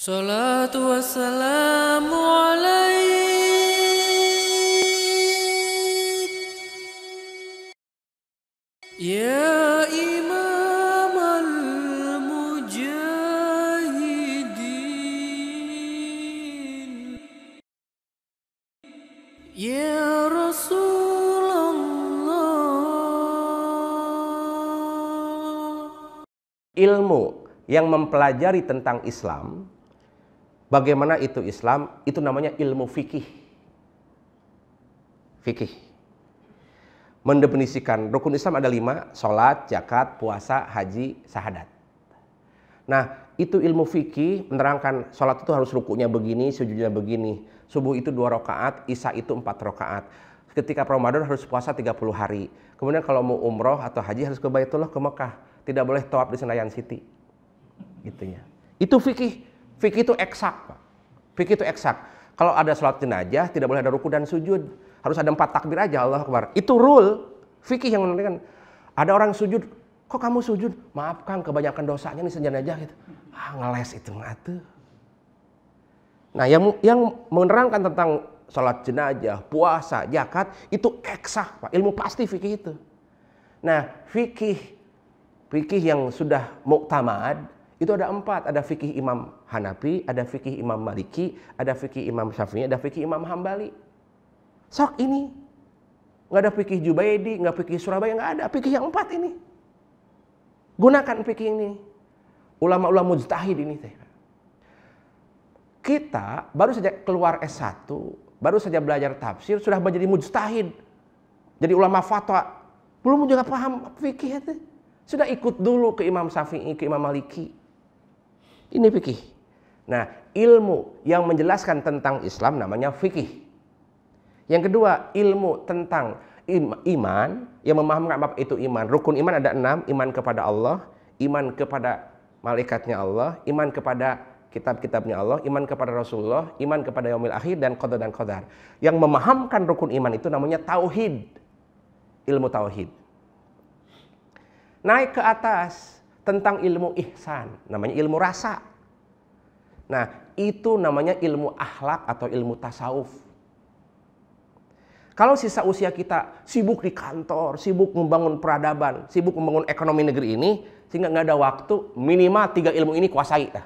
صلاة والسلام عليك يا إمام المجاهدين يا رسول الله ilmu yang mempelajari tentang Islam, bagaimana itu Islam, itu namanya ilmu fikih. Fikih. Mendefinisikan rukun Islam ada lima, sholat, zakat, puasa, haji, sahadat. Nah, itu ilmu fikih menerangkan sholat itu harus rukunya begini, sujudnya begini. Subuh itu dua rakaat, isya itu empat rakaat. Ketika Ramadan harus puasa 30 hari. Kemudian kalau mau umroh atau haji harus ke Baitullah ke Mekah. Tidak boleh tawaf di Senayan City. Gitu ya. Itu fikih. Fikih itu eksak, Pak. Fikih itu eksak. Kalau ada sholat jenazah tidak boleh ada ruku dan sujud. Harus ada empat takbir aja Allah Akbar. Itu rule fikih yang menentukan. Ada orang sujud, kok kamu sujud? Maaf Kang, kebanyakan dosanya nih sejenazah gitu. Ah, ngeles itu ngatu. Nah, yang yang menerangkan tentang sholat jenazah, puasa, zakat itu eksak, Pak. Ilmu pasti fikih itu. Nah, fikih fikih yang sudah muktamad itu ada empat. Ada fikih Imam Hanafi, ada fikih Imam Maliki, ada fikih Imam Syafi'i, ada fikih Imam Hambali. Sok ini. Nggak ada fikih Jubaidi, nggak fikih Surabaya, nggak ada. Fikih yang empat ini. Gunakan fikih ini. Ulama-ulama mujtahid ini. teh. Kita baru saja keluar S1, baru saja belajar tafsir, sudah menjadi mujtahid. Jadi ulama fatwa. Belum juga paham fikih itu. Sudah ikut dulu ke Imam Syafi'i, ke Imam Maliki. Ini fikih. Nah, ilmu yang menjelaskan tentang Islam namanya fikih. Yang kedua, ilmu tentang im- iman yang memahamkan apa itu iman. Rukun iman ada enam: iman kepada Allah, iman kepada malaikatnya Allah, iman kepada kitab-kitabnya Allah, iman kepada Rasulullah, iman kepada yaumil akhir dan qadar dan qadar. Yang memahamkan rukun iman itu namanya tauhid. Ilmu tauhid. Naik ke atas tentang ilmu ihsan, namanya ilmu rasa. Nah, itu namanya ilmu akhlak atau ilmu tasawuf. Kalau sisa usia kita sibuk di kantor, sibuk membangun peradaban, sibuk membangun ekonomi negeri ini, sehingga nggak ada waktu, minimal tiga ilmu ini kuasai. Dah.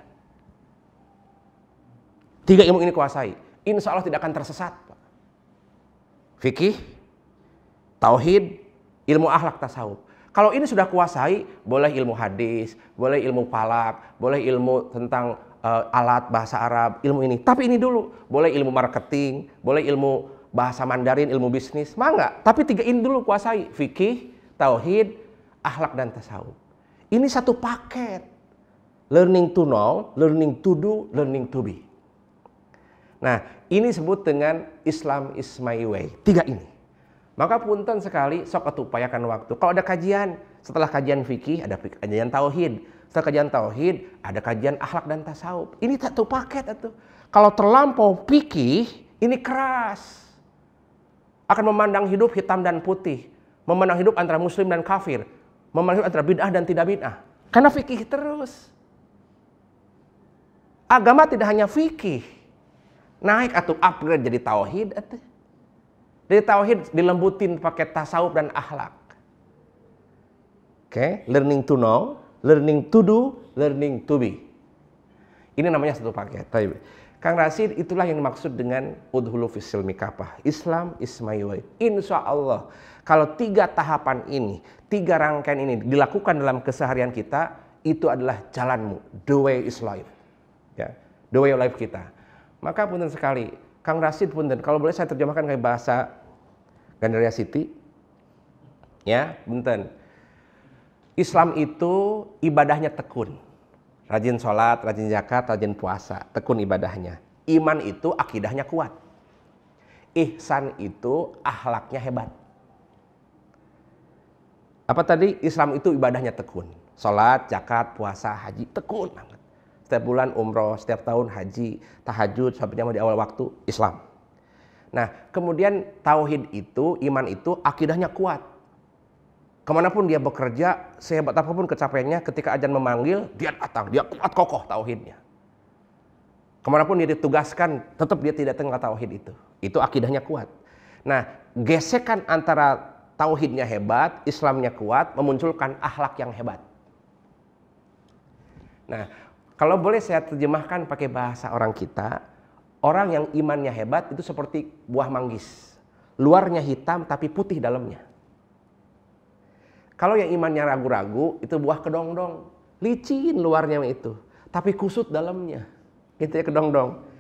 Tiga ilmu ini kuasai. Insya Allah tidak akan tersesat. Fikih, tauhid, ilmu akhlak tasawuf. Kalau ini sudah kuasai, boleh ilmu hadis, boleh ilmu palak, boleh ilmu tentang uh, alat bahasa Arab, ilmu ini. Tapi ini dulu, boleh ilmu marketing, boleh ilmu bahasa Mandarin, ilmu bisnis, mangga. Tapi tiga ini dulu kuasai, fikih, tauhid, akhlak dan tasawuf. Ini satu paket. Learning to know, learning to do, learning to be. Nah, ini disebut dengan Islam is my way. Tiga ini. Maka punten sekali sok upayakan waktu. Kalau ada kajian, setelah kajian fikih ada kajian tauhid. Setelah kajian tauhid ada kajian akhlak dan tasawuf. Ini satu paket itu. Kalau terlampau fikih, ini keras. Akan memandang hidup hitam dan putih. Memandang hidup antara muslim dan kafir. Memandang hidup antara bid'ah dan tidak bid'ah. Karena fikih terus. Agama tidak hanya fikih. Naik atau upgrade jadi tauhid. Atuh. Dari tauhid dilembutin pakai tasawuf dan akhlak. Oke, okay? learning to know, learning to do, learning to be. Ini namanya satu paket. Kang Rasid itulah yang dimaksud dengan udhulu fisil mikapah. Islam is my way. Insya Allah kalau tiga tahapan ini, tiga rangkaian ini dilakukan dalam keseharian kita, itu adalah jalanmu. The way is life. Ya, the way of life kita. Maka punten sekali, Kang Rasid punten, kalau boleh saya terjemahkan kayak bahasa Gandaria City. Ya, punten. Islam itu ibadahnya tekun. Rajin sholat, rajin zakat, rajin puasa. Tekun ibadahnya. Iman itu akidahnya kuat. Ihsan itu ahlaknya hebat. Apa tadi? Islam itu ibadahnya tekun. Sholat, zakat, puasa, haji. Tekun banget. Setiap bulan umroh, setiap tahun haji, tahajud, sampai di awal waktu, Islam. Nah, kemudian tauhid itu, iman itu akidahnya kuat. Ke mana pun dia bekerja, sehebat apa pun kecapaiannya, ketika ajan memanggil, dia datang, dia kuat kokoh tauhidnya. Ke mana pun dia ditugaskan, tetap dia tidak tinggal tauhid itu. Itu akidahnya kuat. Nah, gesekan antara tauhidnya hebat, Islamnya kuat, memunculkan akhlak yang hebat. Nah, kalau boleh saya terjemahkan pakai bahasa orang kita, orang yang imannya hebat itu seperti buah manggis. Luarnya hitam tapi putih dalamnya. Kalau yang imannya ragu-ragu, itu buah kedong-dong. Licin luarnya itu, tapi kusut dalamnya. Gitu ya kedong-dong.